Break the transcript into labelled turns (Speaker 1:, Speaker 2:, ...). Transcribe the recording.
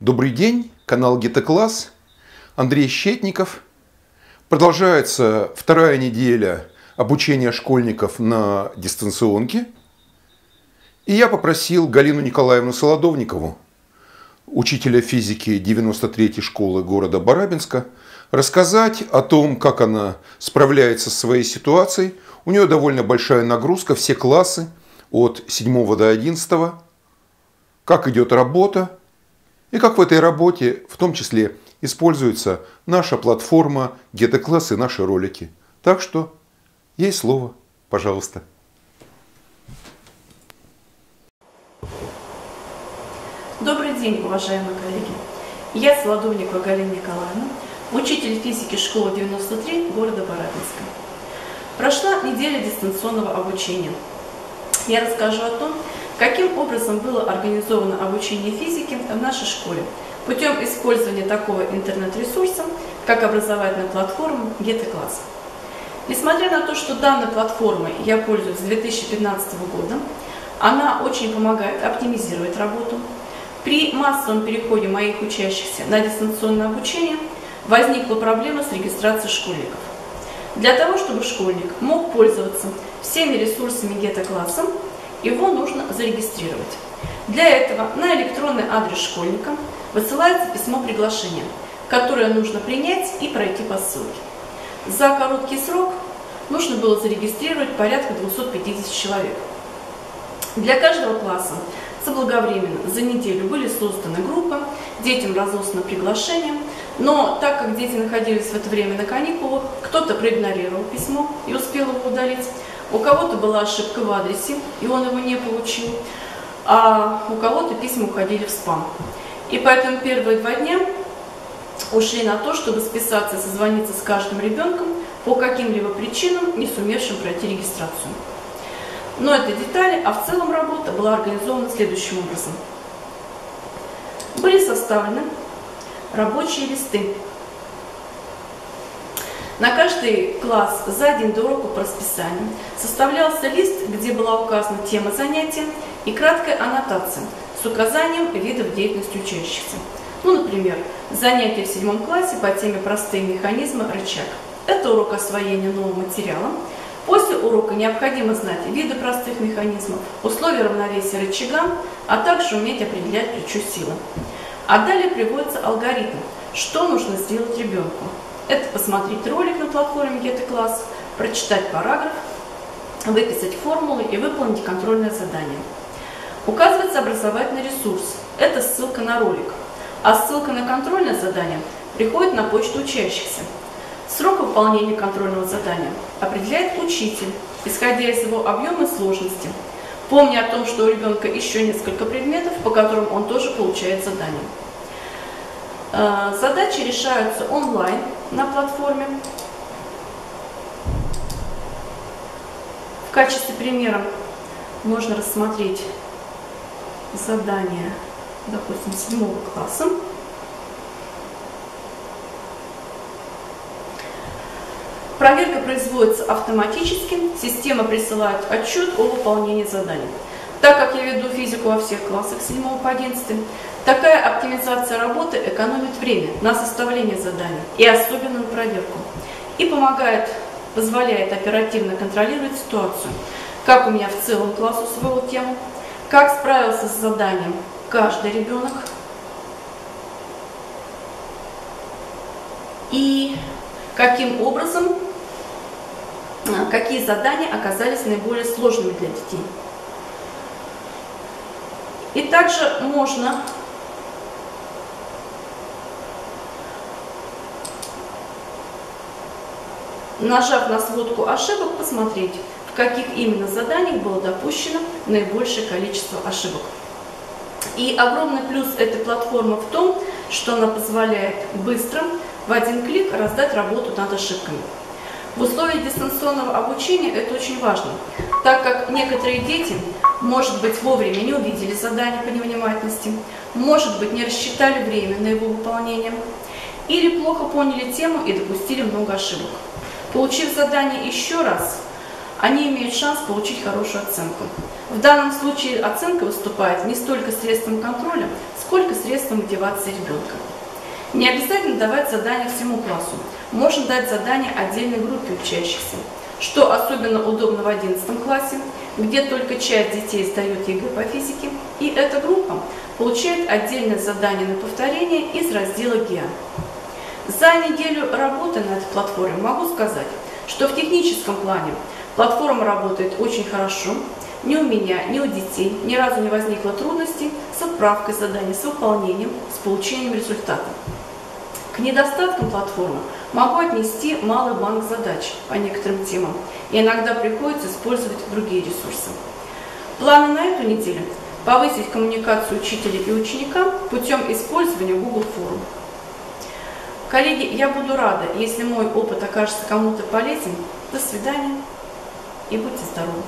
Speaker 1: Добрый день, канал Гетокласс, Андрей Щетников. Продолжается вторая неделя обучения школьников на дистанционке. И я попросил Галину Николаевну Солодовникову, учителя физики 93-й школы города Барабинска, рассказать о том, как она справляется с своей ситуацией. У нее довольно большая нагрузка, все классы от 7 до 11, как идет работа, и как в этой работе, в том числе, используется наша платформа GetaClass и наши ролики. Так что, ей слово, пожалуйста.
Speaker 2: Добрый день, уважаемые коллеги. Я Солодовникова Галина Николаевна, учитель физики школы 93 города Барабинска. Прошла неделя дистанционного обучения. Я расскажу о том, Каким образом было организовано обучение физики в нашей школе? Путем использования такого интернет-ресурса, как образовательная платформа GetaClass. Несмотря на то, что данной платформой я пользуюсь с 2015 года, она очень помогает оптимизировать работу. При массовом переходе моих учащихся на дистанционное обучение возникла проблема с регистрацией школьников. Для того, чтобы школьник мог пользоваться всеми ресурсами гета-класса, его нужно зарегистрировать. Для этого на электронный адрес школьника высылается письмо приглашения, которое нужно принять и пройти по ссылке. За короткий срок нужно было зарегистрировать порядка 250 человек. Для каждого класса заблаговременно за неделю были созданы группы, детям разослано приглашение, но так как дети находились в это время на каникулах, кто-то проигнорировал письмо и успел его удалить, у кого-то была ошибка в адресе, и он его не получил, а у кого-то письма уходили в спам. И поэтому первые два дня ушли на то, чтобы списаться созвониться с каждым ребенком по каким-либо причинам, не сумевшим пройти регистрацию. Но это детали, а в целом работа была организована следующим образом. Были составлены рабочие листы на каждый класс за один до урока по расписанию составлялся лист, где была указана тема занятия и краткая аннотация с указанием видов деятельности учащихся. Ну, например, занятие в седьмом классе по теме «Простые механизмы. Рычаг». Это урок освоения нового материала. После урока необходимо знать виды простых механизмов, условия равновесия рычага, а также уметь определять ключу силы. А далее приводится алгоритм, что нужно сделать ребенку. Это посмотреть ролик на платформе GetAClass, прочитать параграф, выписать формулы и выполнить контрольное задание. Указывается образовательный ресурс. Это ссылка на ролик. А ссылка на контрольное задание приходит на почту учащихся. Срок выполнения контрольного задания определяет учитель, исходя из его объема и сложности, помня о том, что у ребенка еще несколько предметов, по которым он тоже получает задание. Э, задачи решаются онлайн на платформе. В качестве примера можно рассмотреть задание, допустим, седьмого класса. Проверка производится автоматически, система присылает отчет о выполнении задания. Как я веду физику во всех классах с 7 по 11, такая оптимизация работы экономит время на составление заданий и особенно на проверку. И помогает, позволяет оперативно контролировать ситуацию, как у меня в целом класс усвоил тему, как справился с заданием каждый ребенок, и каким образом, а, какие задания оказались наиболее сложными для детей. И также можно нажав на сводку ошибок, посмотреть, в каких именно заданиях было допущено наибольшее количество ошибок. И огромный плюс этой платформы в том, что она позволяет быстро в один клик раздать работу над ошибками. В условиях дистанционного обучения это очень важно, так как некоторые дети, может быть, вовремя не увидели задание по невнимательности, может быть, не рассчитали время на его выполнение, или плохо поняли тему и допустили много ошибок. Получив задание еще раз, они имеют шанс получить хорошую оценку. В данном случае оценка выступает не столько средством контроля, сколько средством мотивации ребенка. Не обязательно давать задание всему классу. Можно дать задание отдельной группе учащихся, что особенно удобно в 11 классе, где только часть детей сдает ЕГЭ по физике, и эта группа получает отдельное задание на повторение из раздела ГИА. За неделю работы на этой платформе могу сказать, что в техническом плане платформа работает очень хорошо, ни у меня, ни у детей ни разу не возникло трудностей с отправкой заданий, с выполнением, с получением результата. К недостаткам платформы могу отнести малый банк задач по некоторым темам, и иногда приходится использовать другие ресурсы. Планы на эту неделю – повысить коммуникацию учителя и ученика путем использования Google Forum. Коллеги, я буду рада, если мой опыт окажется кому-то полезен. До свидания и будьте здоровы!